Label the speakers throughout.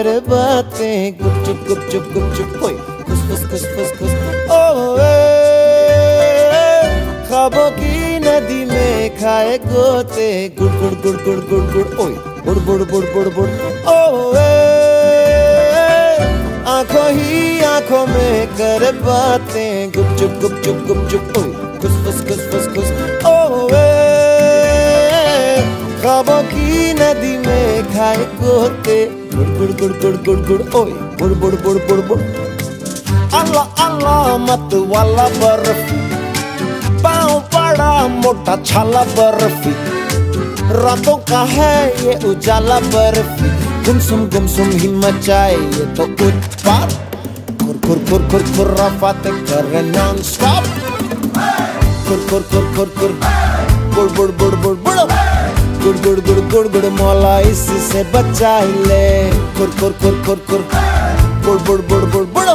Speaker 1: कर बातें गुपचुप गुपचुप गुपचुप ओए खुस खुस खुस खुश खुस ओ ए, ख्वाबों की नदी में खाए गोते गुड़ गुड़ गुड़ गुड़ गुड़ गुड़ ओए बुड़ बुड़ बुड़ बुड़ बुड़। ओ आँखों ही आँखों में कर बातें गुपचुप गुपचुप गुपचुप ओए खुस खुस खुस खुस खुस ओ ए, ख्वाबों की नदी में खाए गोते गुड़ गुड़ गुड़ गुड़ गुड़ गुड़ ओए बुड़ बुड़ बुड़ बुड़ बुड़ अल्लाह अल्लाह मत वाला बर्फ़ी पाँव बड़ा मोटा छाला बर्फ़ी रातों का है ये उजाला बर्फ़ी गुमसुम गुमसुम ही मचाए ये तो उत्पात खुर खुर खुर खुर खुर्राफाते करे नॉन स्टॉप खुर खुर खुर खुर खुर बुड़ बुड़ बुड़ बुड़ गुड़ गुड़ गुड़ गुड़ गुड़ मौला इससे बचा ही ले खुर खुर खुर खुर खुर बुड़ बुड़ बुड़ बुड़ बुड़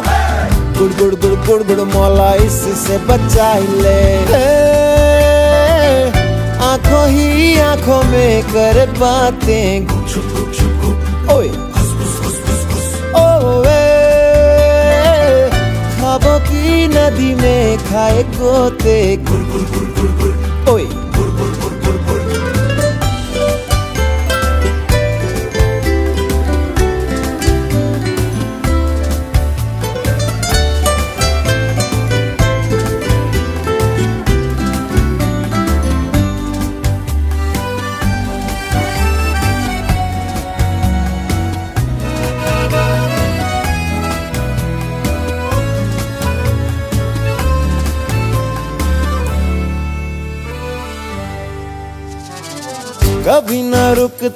Speaker 1: गुड़ गुड़ गुड़ गुड़ गुड़ मौला इससे बचा ही ले ए, आँखों ही आँखों में कर बातें ओए ओए ख्वाबों की नदी में खाए गोते गुड़ गुड़ गुड़ गुड़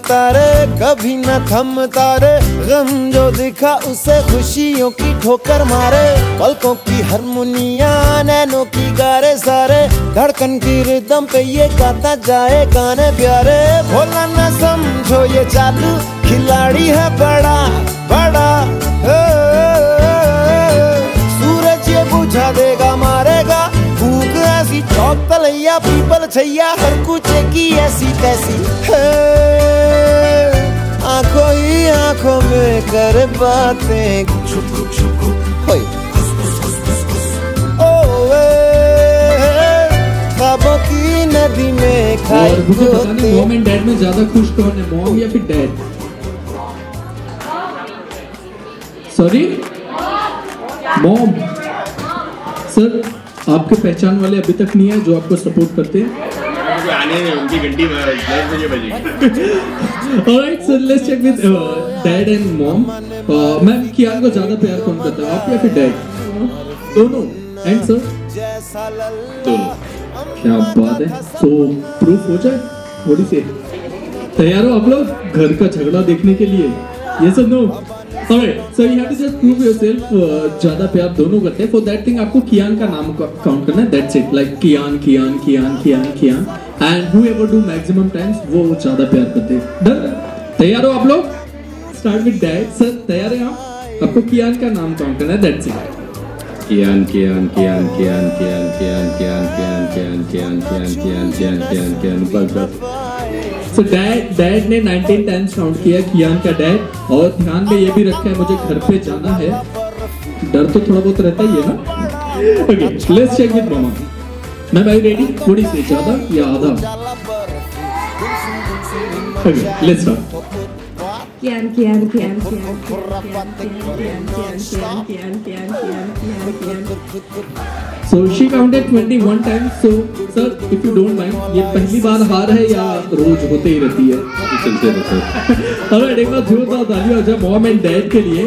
Speaker 1: रुकता रे कभी न थमता रे गम जो दिखा उसे खुशियों की ठोकर मारे। पलकों की हारमोनिया, नैनों की गारे सारे। धड़कन की रिदम पे ये गाता जाए गाने प्यारे। भोला न समझो ये चालू, खिलाड़ी है बड़ा बड़ा ऐसी तलैया पीपल छैया हर कुछ की ऐसी तैसी। आँखों ही आँखों में कर बातें। छुप छुप ख्वाबों की नदी में
Speaker 2: पता नहीं मॉम एंड डैड में ज़्यादा खुश कौन है मॉम या फिर डैड सॉरी मॉम सर आपके पहचान वाले अभी तक नहीं है जो आपको सपोर्ट करते हैं?
Speaker 3: आने नहीं उनकी घंटी बजे बजेगी।
Speaker 2: Alright sir let's check with dad and mom ma'am Kian को ज़्यादा प्यार कौन करता है आप या फिर डैड दोनों। एंड सर
Speaker 3: दोनों।
Speaker 2: क्या बात है? तो प्रूफ हो जाए थोड़ी से। तैयार हो आप लोग घर का झगड़ा देखने के लिए? ये or no? Uh, ज़्यादा प्यार दोनों करते हैं for that thing आपको कियान का नाम काउंट करना है that's it like Kiyan Kiyan Kiyan Kiyan Kiyan and whoever do maximum times वो ज़्यादा प्यार करते हैं डन तैयार हो आप लोग स्टार्ट विद डैड सर तैयार हैं आप आपको कियान का नाम काउंट करना है that's it
Speaker 3: Kian, Kian, Kian, Kian, Kian, Kian, Kian, Kian, Kian, Kian, Kian, Kian, Kian, Kian, Kian, बस बस
Speaker 2: सो डैड डैड ने 19 टाइम्स काउंट किया कियान का डैड और ध्यान में ये भी रखा है, मुझे घर पे जाना है। डर तो थोड़ा बहुत रहता ही है ना? ओके लेट्स चेक विद मामा मैं भाई रेडी थोड़ी सी, ज़्यादा या आधा? Okay let's start
Speaker 4: Kian, kian, kian, kian,
Speaker 2: So she counted 21 times. So sir, if you don't mind, ये पहली बार हार है या रोज होते ही रहती है?
Speaker 3: चलते रहते।
Speaker 2: Alright, एक बार ज़ोर दार ताली हो जाए मॉम एंड डैड के लिए।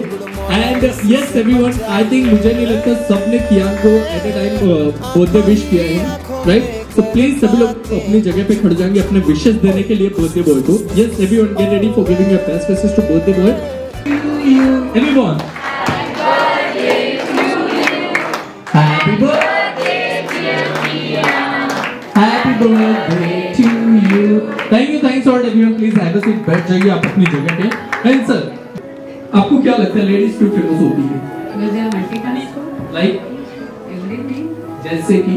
Speaker 2: And yes everyone, I think मुझे नहीं लगता सबने कियान को एट ए टाइम बोलते विश किया है, राइट? right? सो प्लीज़ सभी लोग अपनी जगह पे खड़े जाएँगे अपने विशेष देने के लिए बर्थडे बॉय को। Yes everyone get ready for giving your best wishes to birthday boy everyone happy birthday happy birthday to you thank you thanks for everyone please have a seat बैठ जाइए आप अपनी जगह पे। एंड सर आपको क्या लगता है लेडीज़ क्यों फ़ेमस होती है? लाइक. जैसे कि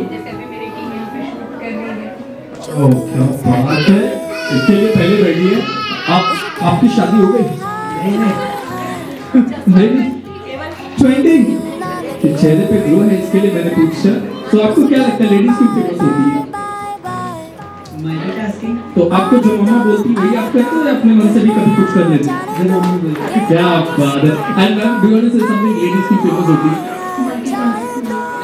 Speaker 2: बात है इसके लिए पहले बैठिए आप आपकी शादी हो गई नहीं ट्रेंडिंग चेहरे पे ग्लो है इसके लिए मैंने पूछा तो आपको क्या लगता है लेडीज़ क्यों फ़ेमस होती है तो आपको जो मम्मा बोलती है आप कहते हो अपने मन से भी कभी कुछ कर लेते हैं जो मम्मी बोलती है क्या बात है and ma'am do you say something ladies की फ़ेमस होती है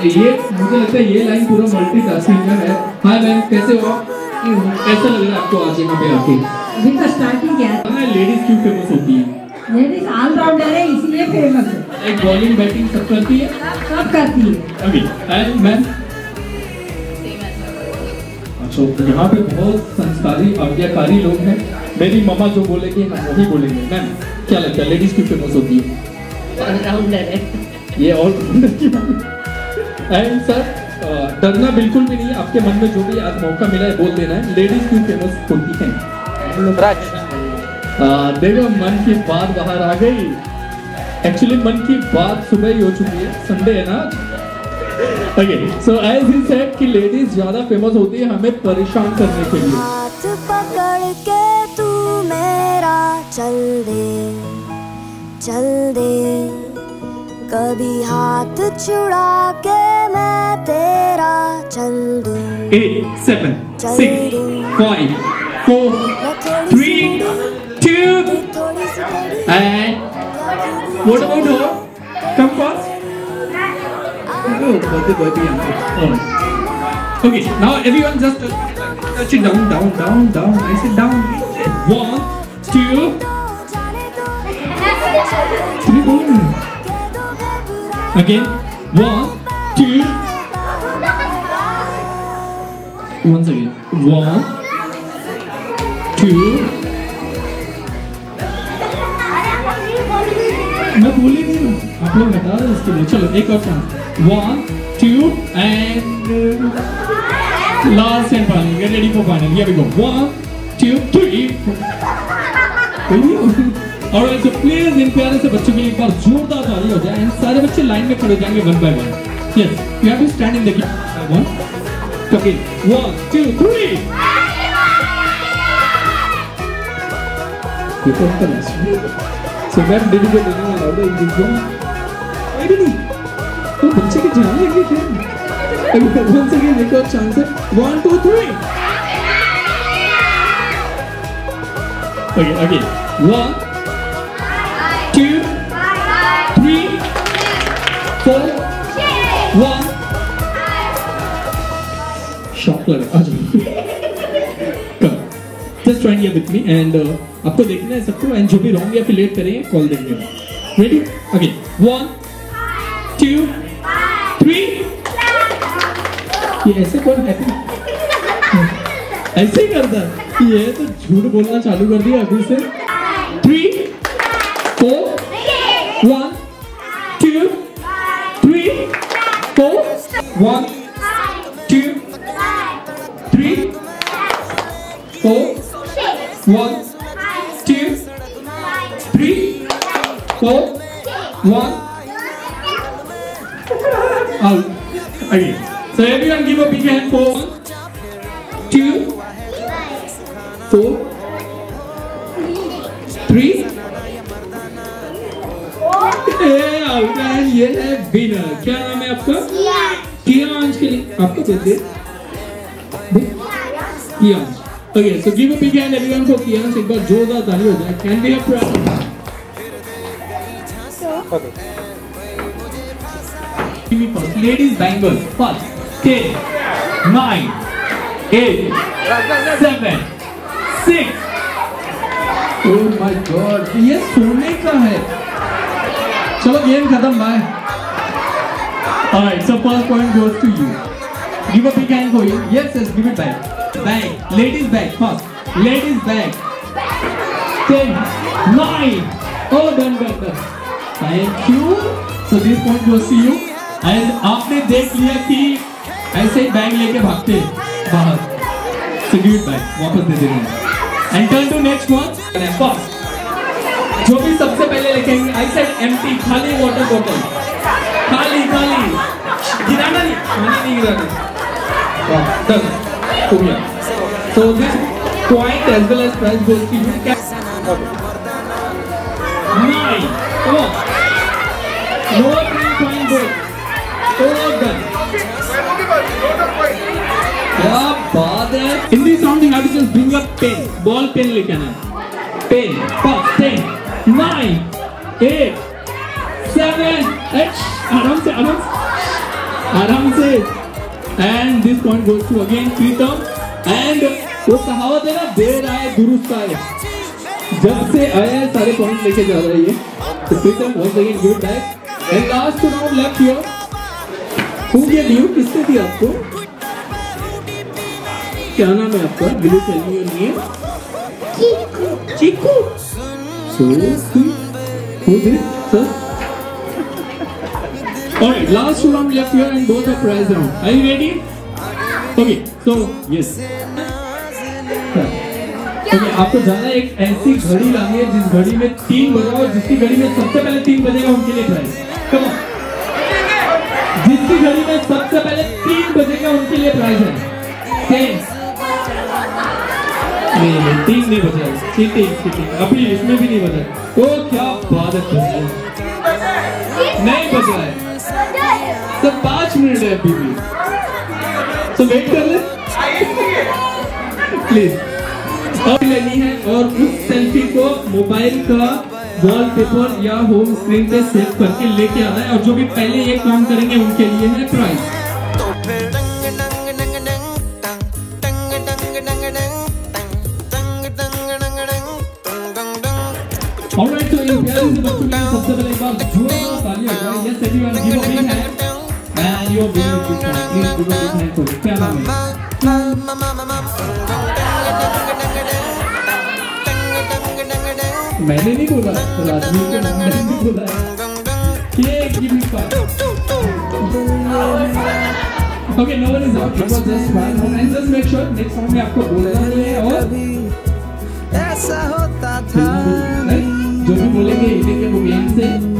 Speaker 2: ये मुझे लगता है ये लाइन पूरा मल्टीटास्किंग का है हाय मैम कैसे हो आप कैसा लग रहा है आपको आज यहाँ पे आके।
Speaker 4: अभी तो स्टार्टिंग किया है?
Speaker 2: लेडीज़ क्यों फ़ेमस होती है?
Speaker 4: लेडीज़ ऑलराउंडर है इसलिए फ़ेमस है।
Speaker 2: एक बॉलिंग बैटिंग सब करती है?
Speaker 4: सब करती है।
Speaker 2: अभी एंड मैम अच्छा तो यहाँ पे बहुत संस्कारी आज्ञाकारी लोग हैं। मेरी मम्मा जो बोलेगी हम वही बोलेंगे। मैम क्या लगता है लेडीज़ क्यों फ़ेमस होती है?
Speaker 4: ऑलराउंडर है।
Speaker 2: ये और एंड सर डरना बिल्कुल भी नहीं आपके मन में जो भी आज मौका मिला है बोल देना है। लेडीज़ क्यों फ़ेमस होती हैं। देखो मन की बात बाहर आ गई। एक्चुअली मन की बात सुबह ही हो चुकी है। संडे है ना okay so as he said कि लेडीज़ ज़्यादा फ़ेमस होती है हमें परेशान करने के लिए।
Speaker 5: हाथ पकड़ के तू मेरा चल दे चल दे। कभी हाथ छुड़ा के मैं तेरा चल दूं
Speaker 2: eight seven six five four
Speaker 5: मैं थोड़ी
Speaker 2: थ्री
Speaker 5: सी
Speaker 2: टू
Speaker 5: थोड़ी सी थोड़ी
Speaker 2: and What about her? Come fast. Oh, birthday, birthday, uncle. Alright. Okay, now everyone just touch, touch it down, down, down, down. I said down. One, two,
Speaker 5: जाने दो
Speaker 2: three, four. Again. One, two. Once again. One, two. मैं भूल ही नहीं हूँ आप लोग बता रहे इसके लिए चलो एक और chance one two and last and final get ready for final here we go one two three और जो प्लेयर्स इन प्यारे से बच्चों के लिए एक बार जोरदार ताली हो जाए। एंड सारे बच्चे लाइन में खड़े हो जाएँगे one by one yes you have to stand in the one okay 1 2 3 ये तो interesting so ma'am deliver you लेने वाला है ये जो आई डोंट नो तो बच्चे के जाने लगे थे अभी वंस अगेन देखो चांस है one two three okay okay one four, one. Here with me and uh, आपको देखना है सबको एंड जो भी रॉन्ग या फिर लेट करेंगे कॉल देंगे। Ready again one two three ये ऐसे कौन है? ऐसे ही करता ये तो झूठ बोलना चालू कर दिया अभी से। Three four One, two, three, four, one, two, three, four, one. Oh, Out. Again. So everyone give a big hand for one, two, four, three, yeah, yeah, winner. क्या नाम है आपका? Yeah. आपका birthday Kiansh okay so give big hand everyone for Kiansh एक बार जोरदार ताली जाए can be proud Give me first. Ladies bangle. First. Ten, nine, eight, seven, six. Oh सोने का है. चलो गेम खत्म bye. Alright, so first point goes to you. Give a big hand for you. Yes, yes, give it back. Back. Ladies back. First. Ladies back. Ten, nine. Oh, done, done, done. Thank you. So this point goes to you. And आपने देख लिया कि ऐसे ही bag लेके भागते बाहर So give it back. वापस दे देंगे. And turn to next one. And first. जो भी सबसे पहले लिखेंगे आई सेड एम्प्टी खाली वाटर बॉटल खाली खाली गिराना नहीं पानी नहीं गिराना वाह डन हो गया so this point as well as prize goes to you nine come on no three point goal all done क्या बात है in this round you have to just bring a pen ball pen लेके आना pen five ten nine eight seven eight आराम से आराम से आराम से। And this point goes to again Pritam and वो कहावत है ना देर आए दुरुस्त आए। जब से आए सारे पॉइंट लेके जा रही है। तो प्रीतम again give it back. And last round left here. Who gave you? किसने दिया आपको? क्या नाम है आपका? You tell me your name Chiku. So who did? Sir? Alright, last round left here and both are prize round. Are you ready? Okay, so yes. Okay, आपको जाना एक ऐसी घड़ी लानी है जिस घड़ी में तीन बजा और जिसकी घड़ी में सबसे पहले तीन बजेगा उनके लिए प्राइज कम जिसकी घड़ी में सबसे पहले तीन बजेगा उनके लिए प्राइज है. टेन नहीं नहीं तीन नहीं बजा चीटिंग चीटिंग अभी इसमें भी नहीं बजा ओ क्या बात है नहीं बजा तो पाँच मिनट है अभी भी। तो वेट कर ले। प्लीज़ और लेनी है और उस सेल्फी को मोबाइल का वॉलपेपर या होम स्क्रीन पे सेव करके लेके आना है और जो भी पहले ये काम करेंगे उनके लिए है प्राइस Alright, so के लिए सबसे पहले एक बार जोरदार ताली हो जाए Yes, everyone, give a big hand. And your is. क्या नाम है? मैंने नहीं बोला राजवीर के नाम मैंने नहीं बोला ये give me five. Okay, no one is out. It was just one. And just make sure next round में आपको बोलना नहीं है और
Speaker 6: ऐसा होता था?
Speaker 2: जो भी बोलेंगे हिलेंगे वो गेम से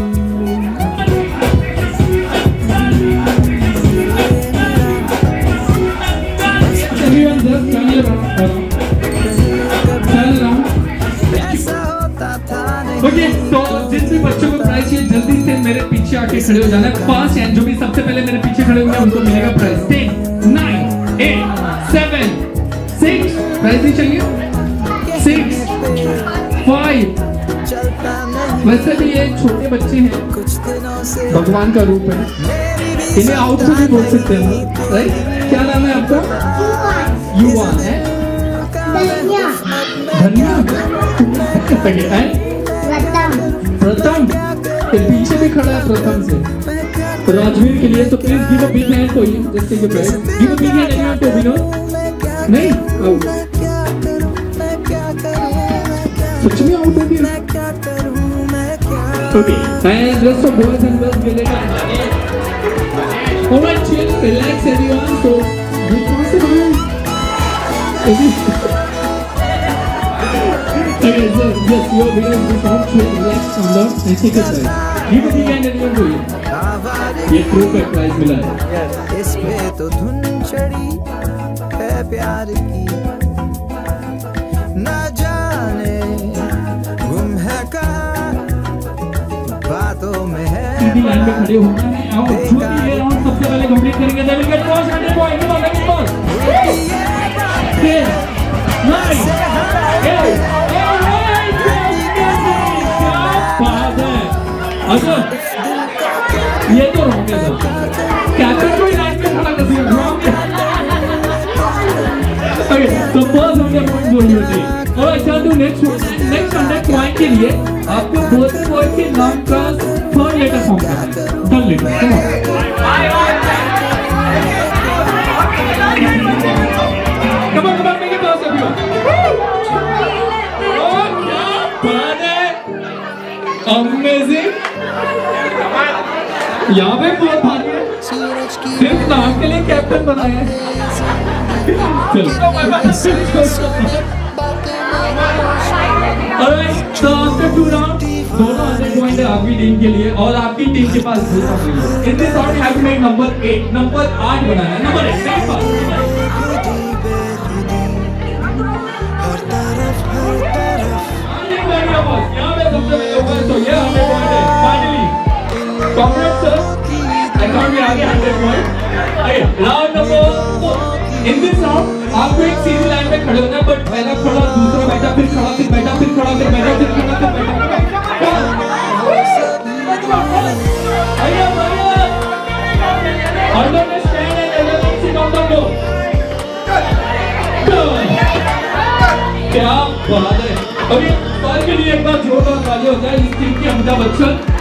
Speaker 2: ओके तो जिन भी बच्चों को प्राइज चाहिए, जल्दी से मेरे पीछे आके खड़े हो जाना। फास्ट एंड जो भी सबसे पहले मेरे पीछे खड़े होंगे, उनको मिलेगा prize ten nine eight seven six prize नहीं चाहिए? सिक्स फाइव वैसे भी ये छोटे बच्चे हैं। भगवान का रूप है। इन्हें आउट भी बोल सकते हैं राइट क्या नाम है आपका? युवान है। धन्या। Okay, and प्रथम। पीछे भी खड़ा है प्रथम से। तो राजवीर के लिए तो please give a big hand for you just take a break give a big hand everyone to Vinod नहीं? आउट सच में आउट हो गया Okay, and rest of boys and girls मिलेगा Alright, chill, relax everyone. So, ये से बनाया? Okay, so yes, your winner is the sound should relax, take a prize. Give a big hand everyone to you. ये pro का prize मिला है
Speaker 6: इस पे तो धुन चढ़ी है प्यार की न जाने गुम है कहाँ बातों में है
Speaker 2: सीधी लाइन पे खड़े होना है जो भी ये राउंड सबसे पहले कंप्लीट करेंगे गेट फ़र्स्ट 100 पॉइंट ऑन 10 9 8 ये तो रॉन्ग है सर कैप्टन को ही लाइन पे खड़ा कर दिया रॉन्ग ओके तो फ़र्स्ट हमने पॉइंट जो हुए थे और अच्छा तो नेक्स्ट नेक्स्ट हंड्रेड पॉइंट के लिए आपको बोलते बॉय के नाम का थर्ड लेटर फॉर्म करना है। डन लेटर कम ऑन यहाँ पे बहुत भारी है सिर्फ़ नाम के लिए कैप्टन बनाया है। दोनों हंड्रेड पॉइंट है। आपकी टीम के लिए और आपकी टीम के पास दो है। In this round have to number 8 number 8 बनाना है नंबर 8 मेरे पास। यहाँ पे सबसे पहले तो ये हंड्रेड पॉइंट है। कांग्रेस सर अकाउंट में आ गया हंड्रेड पॉइंट राउंड नंबर आपको एक सीधी लाइन में खड़े होना है बट पहला खड़ा दूसरा बैठा फिर खड़ा फिर बैठा फिर खड़ा फिर बैठा फिर खड़ा फिर बैठा फ्लोर क्या बात है? अभी सर के लिए एक बार जोरदार ताली हो जाए इस टीम की अमिताभ बच्चन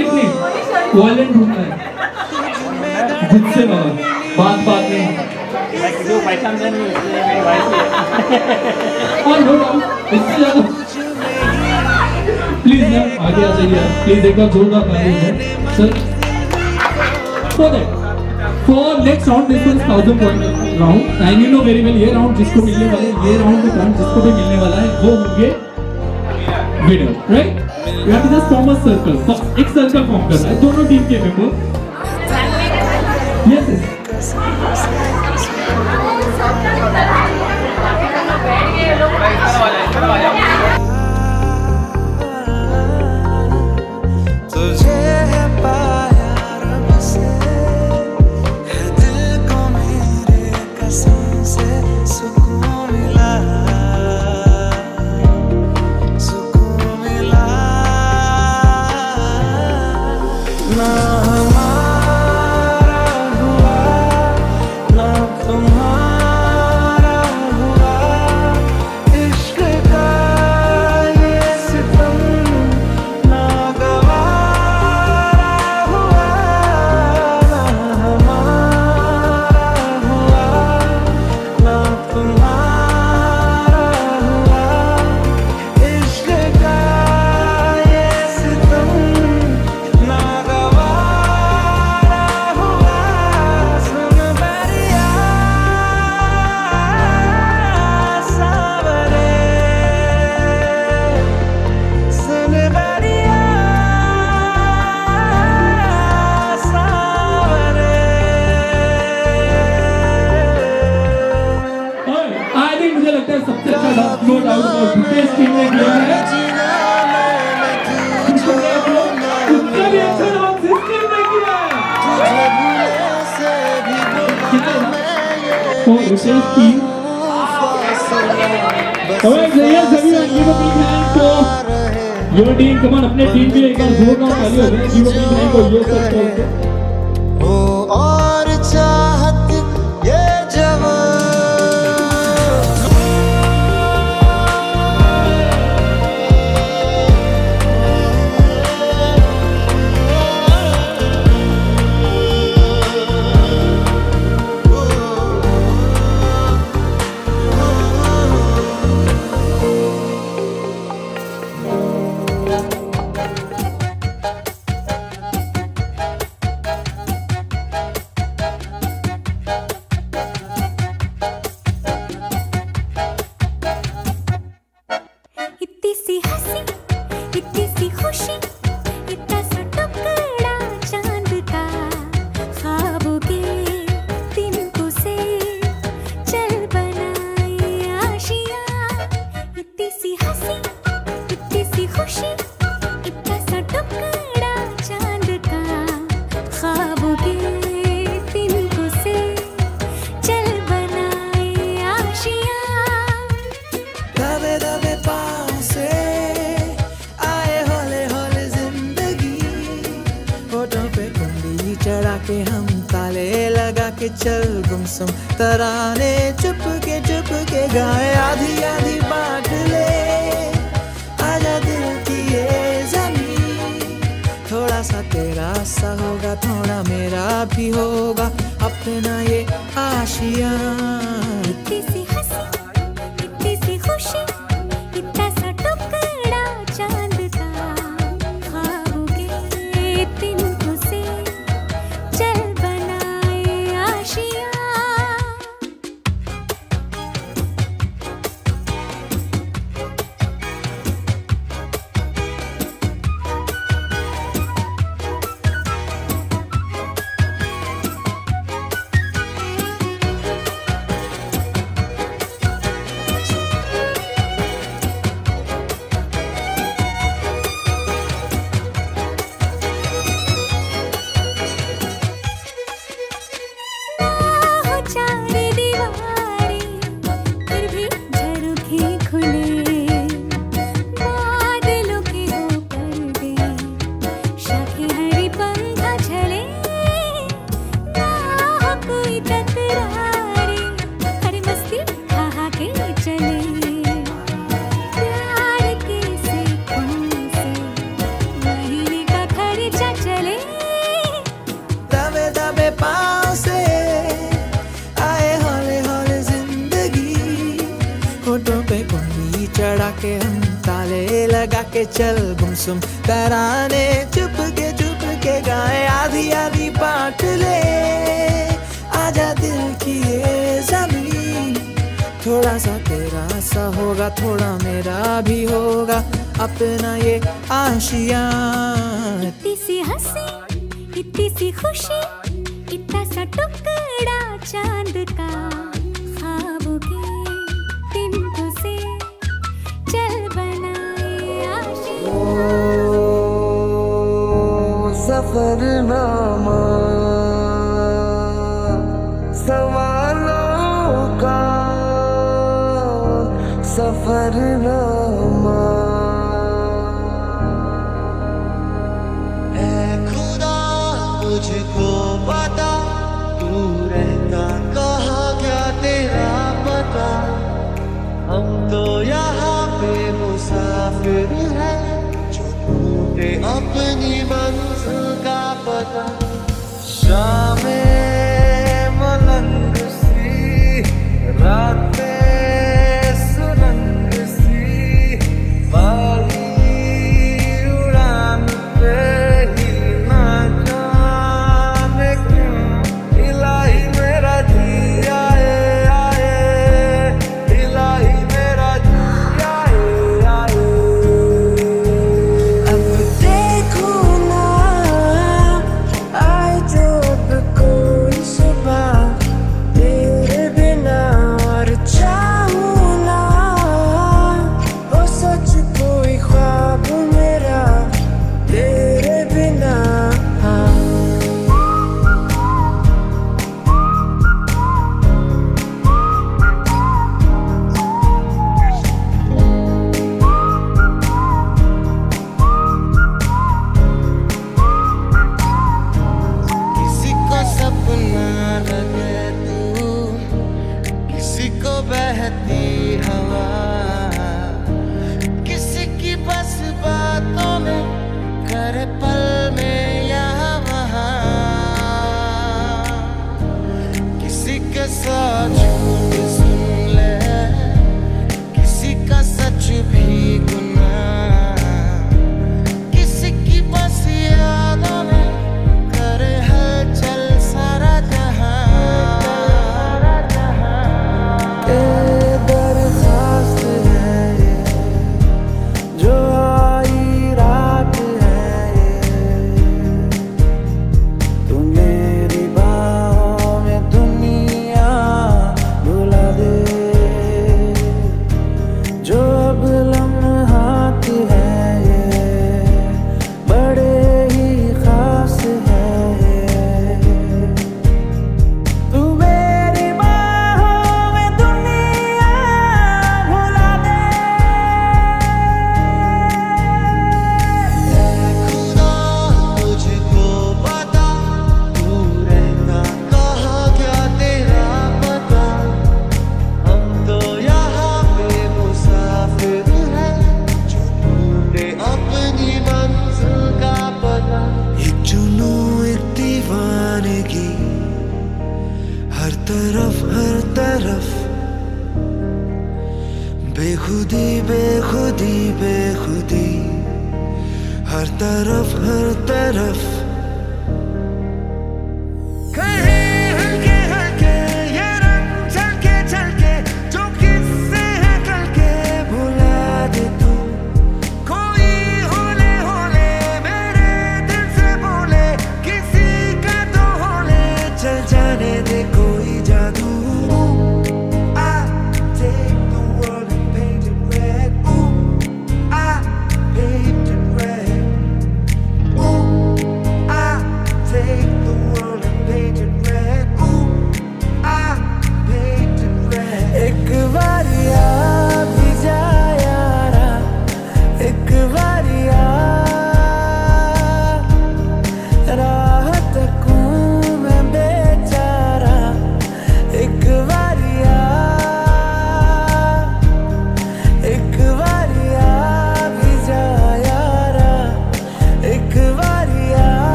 Speaker 2: वॉयलेंट ढूंढना है बात बात में। और इससे ज़्यादा प्लीज़ मैम आगे आ जाइए प्लीज़ एक बार जोरदार ताली है sir for that for next round this was 1000 point round and you know very well ये राउंड जिसको मिलने वाला है ये राउंड पॉइंट जिसको भी मिलने वाला है वो होंगे winner right you have to just form circle एक सर्कल फॉर्म करना है। दोनों टीम के मेंबर। यस यस तो Ritesh team Alright, so yes, everyone, give a big hand for your team. Come on, अपने टीम भी एक बार जोरदार ताली हो a big hand for yourself also.
Speaker 6: ले। आजा दिल की ये ज़मीन। थोड़ा सा तेरा सा होगा, थोड़ा मेरा भी होगा। अपना ये आशिया
Speaker 7: इतनी सी हँसी, इतनी सी खुशी, इतना सा टुकड़ा चाँद का।
Speaker 6: सफरनामा सवालों का सफरनामा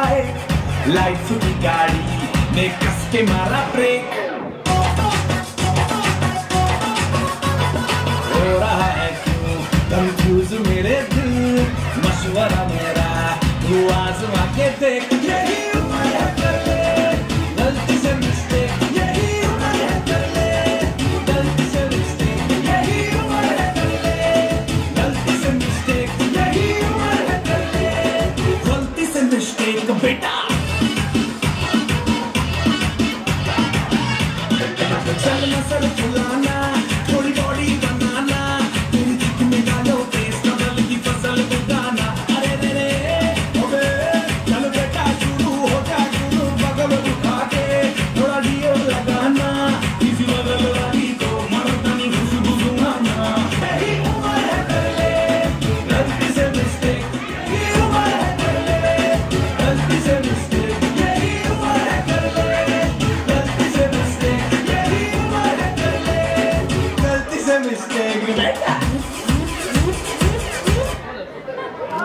Speaker 8: जाए लाइट की
Speaker 9: गाड़ी ने कस के मारा ब्रेक हो रहा है क्यों कंफ्यूज मेरे दिल मशवरा मेरा तू आजमा के देख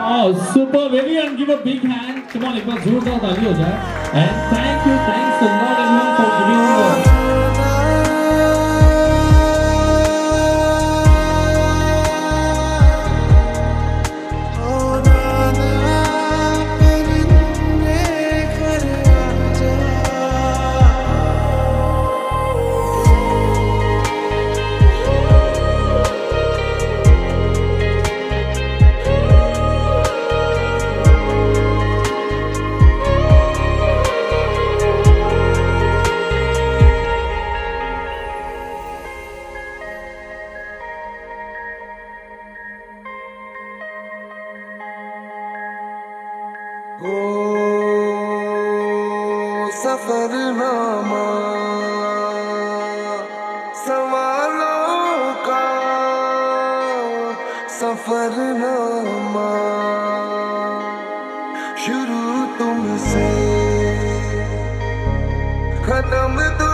Speaker 2: Oh, superb. and give a big hand. Come on, it was And thank you. Thanks a lot, everyone.
Speaker 6: Safarnama. शुरू तुमसे। खत्म